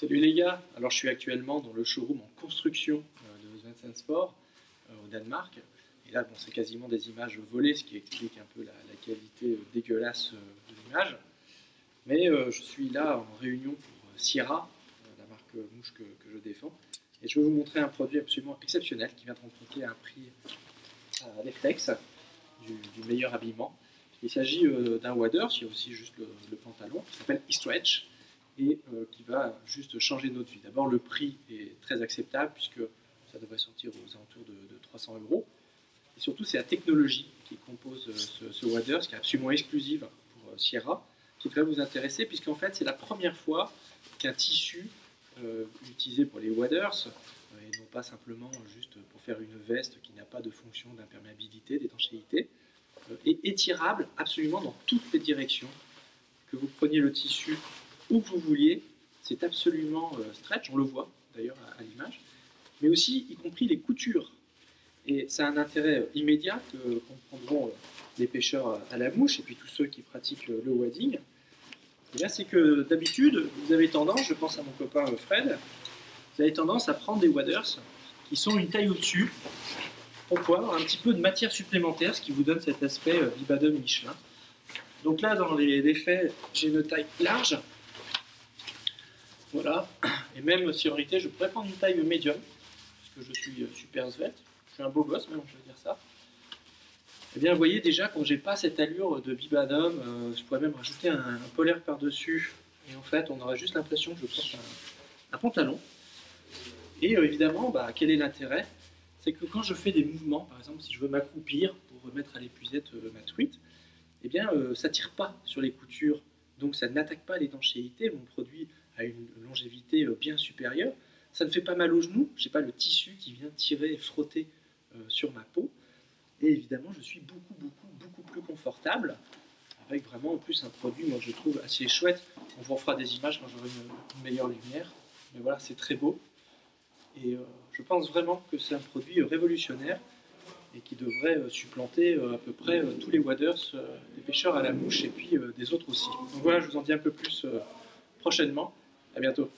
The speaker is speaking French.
Salut les gars, alors je suis actuellement dans le showroom en construction euh, de Svensen Sport euh, au Danemark. Et là, bon, c'est quasiment des images volées, ce qui explique un peu la, qualité euh, dégueulasse de l'image. Mais je suis là en réunion pour Sierra, la marque mouche que, je défends. Et je vais vous montrer un produit absolument exceptionnel qui vient de remporter un prix à l'Eflex du, meilleur habillement. Il s'agit d'un Waders, il y a aussi juste le, le pantalon, qui s'appelle E-Stretch et euh, qui va juste changer notre vie. D'abord, le prix est très acceptable puisque ça devrait sortir aux alentours de, 300 euros. Et surtout, c'est la technologie qui compose euh, ce, Waders, qui est absolument exclusive pour euh, Sierra, qui devrait vous intéresser puisqu'en fait, c'est la première fois qu'un tissu utilisé pour les Waders, et non pas simplement juste pour faire une veste qui n'a pas de fonction d'imperméabilité, d'étanchéité, est étirable absolument dans toutes les directions. Que vous preniez le tissu où vous vouliez. C'est absolument euh, stretch, on le voit d'ailleurs à, l'image, mais aussi y compris les coutures. Et ça a un intérêt euh, immédiat que comprendront euh, les pêcheurs à la mouche et puis tous ceux qui pratiquent le wading. c'est que d'habitude, vous avez tendance, je pense à mon copain Fred, vous avez tendance à prendre des waders qui sont une taille au-dessus pour pouvoir avoir un petit peu de matière supplémentaire, ce qui vous donne cet aspect Bibadum Michelin. Donc là, dans les faits, j'ai une taille large, voilà. Et même si en réalité, je pourrais prendre une taille médium, parce que je suis euh, super svelte. Je suis un beau gosse, même, je veux dire ça. Eh bien, vous voyez déjà, quand j'ai pas cette allure de bibadum, euh, je pourrais même rajouter un, polaire par-dessus. Et en fait, on aurait juste l'impression que je porte un, pantalon. Et euh, évidemment, bah, quel est l'intérêt? C'est que quand je fais des mouvements, par exemple, si je veux m'accroupir pour remettre à l'épuisette ma truite, eh bien, ça tire pas sur les coutures. Donc, ça n'attaque pas l'étanchéité. Mon à une longévité euh, bien supérieure. Ça ne fait pas mal aux genoux, je n'ai pas le tissu qui vient tirer et frotter euh, sur ma peau. Et évidemment, je suis beaucoup, beaucoup, beaucoup plus confortable, avec vraiment en plus un produit, moi je trouve assez chouette. On vous fera des images quand j'aurai une, meilleure lumière. Mais voilà, c'est très beau. Et euh, je pense vraiment que c'est un produit révolutionnaire et qui devrait supplanter à peu près tous les waders, des pêcheurs à la mouche et puis des autres aussi. Donc voilà, je vous en dis un peu plus prochainement. À bientôt.